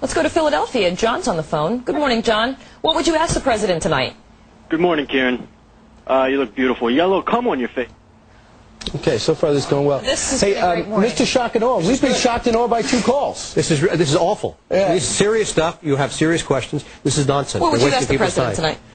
Let's go to Philadelphia. John's on the phone. Good morning, John. What would you ask the president tonight? Good morning, Karen. Uh, you look beautiful. Yellow cum on your face. Okay, so far this is going well. This is hey, um. Mr. Shock and Awe, we've been shocked and awe by two calls. This is this is awful. Yeah. This is serious stuff. You have serious questions. This is nonsense. What would you ask the president time. tonight?